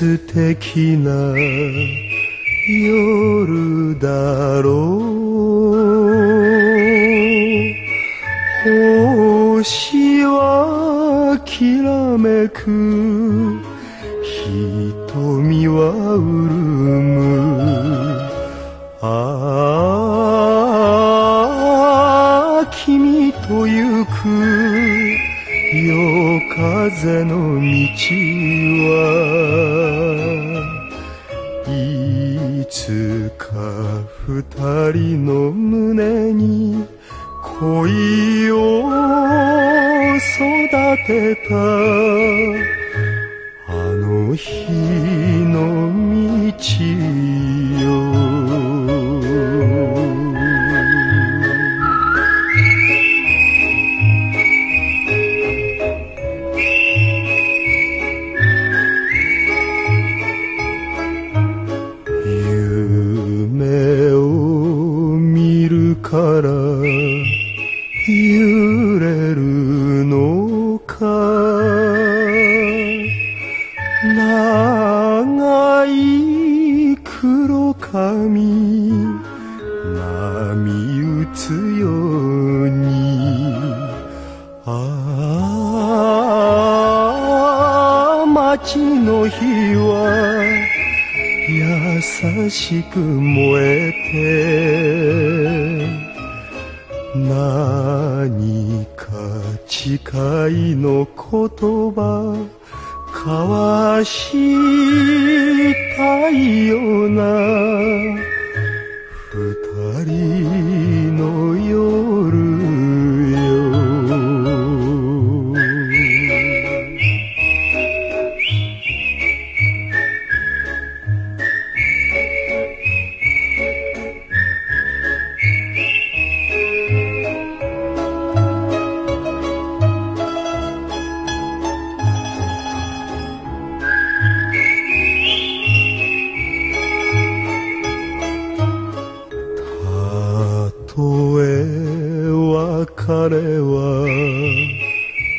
素敵な夜だろう。星はきらめく。瞳は潤む。ああ君と行く。夜風の道はいつか二人の胸に恋を育てた。あの日から揺れしく燃えて何か誓いの言葉交わし。別れは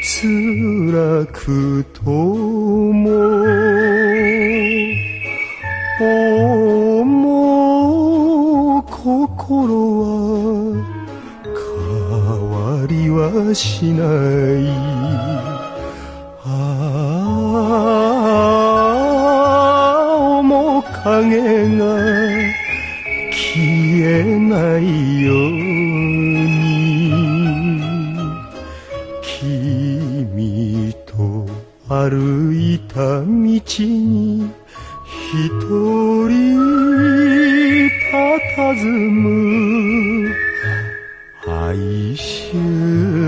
辛くとも思う心は変わりはしない。ああ面影が消えないよ歩いた道に一人佇む哀愁。